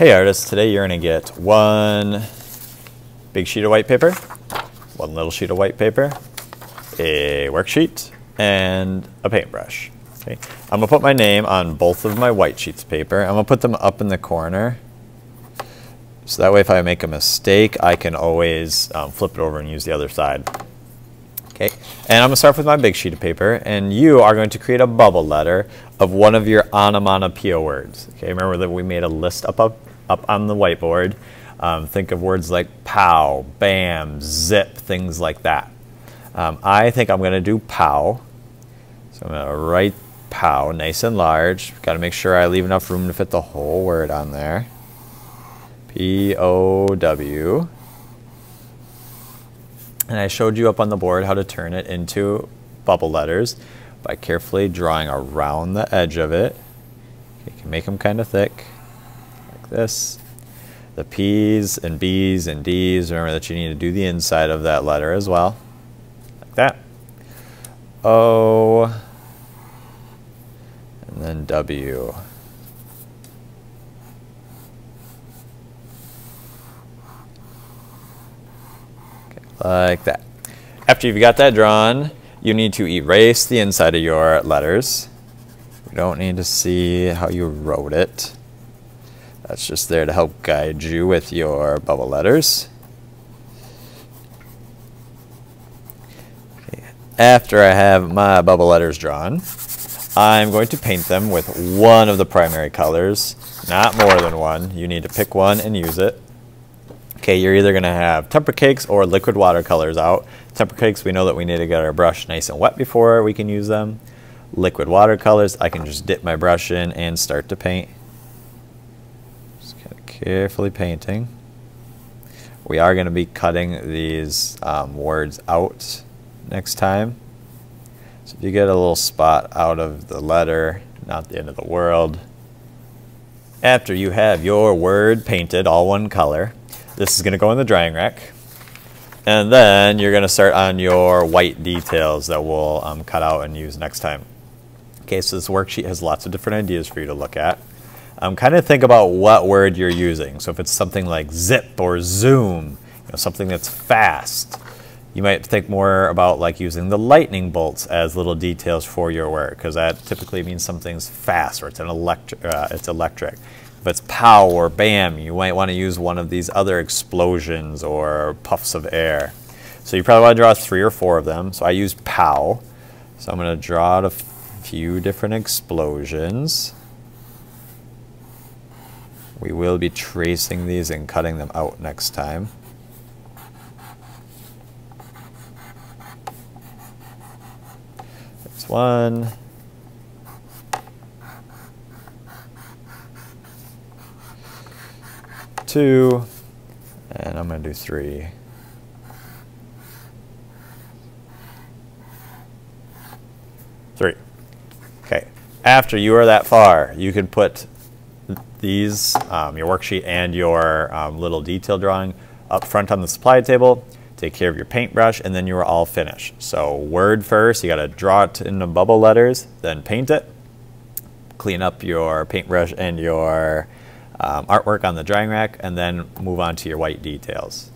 Hey artists, today you're going to get one big sheet of white paper, one little sheet of white paper, a worksheet, and a paintbrush. Okay. I'm going to put my name on both of my white sheets of paper. I'm going to put them up in the corner. So that way if I make a mistake, I can always um, flip it over and use the other side. Okay, and I'm going to start with my big sheet of paper, and you are going to create a bubble letter of one of your onomatopoeia words. Okay, remember that we made a list up, up up on the whiteboard. Um, think of words like pow, bam, zip, things like that. Um, I think I'm going to do pow. So I'm going to write pow nice and large. Got to make sure I leave enough room to fit the whole word on there. P-O-W. And I showed you up on the board how to turn it into bubble letters by carefully drawing around the edge of it. You can make them kind of thick this. The P's and B's and D's, remember that you need to do the inside of that letter as well, like that. O, and then W. Okay, like that. After you've got that drawn, you need to erase the inside of your letters. We don't need to see how you wrote it. That's just there to help guide you with your bubble letters. Okay. After I have my bubble letters drawn, I'm going to paint them with one of the primary colors, not more than one. You need to pick one and use it. Okay, you're either going to have tempera cakes or liquid watercolors out. Tempera cakes, we know that we need to get our brush nice and wet before we can use them. Liquid watercolors, I can just dip my brush in and start to paint. Carefully painting. We are going to be cutting these um, words out next time. So if you get a little spot out of the letter, not the end of the world. After you have your word painted all one color, this is going to go in the drying rack. And then you're going to start on your white details that we'll um, cut out and use next time. Okay, so this worksheet has lots of different ideas for you to look at um, kind of think about what word you're using. So if it's something like zip or zoom, you know, something that's fast, you might think more about like using the lightning bolts as little details for your word because that typically means something's fast or it's an electric. Uh, it's electric. If it's pow or bam, you might want to use one of these other explosions or puffs of air. So you probably want to draw three or four of them. So I use pow. So I'm going to draw out a few different explosions. We will be tracing these and cutting them out next time. There's one. Two. And I'm going to do three. Three. Okay. After you are that far, you can put these, um, your worksheet and your um, little detail drawing up front on the supply table, take care of your paintbrush, and then you are all finished. So word first, you gotta draw it into bubble letters, then paint it, clean up your paintbrush and your um, artwork on the drying rack, and then move on to your white details.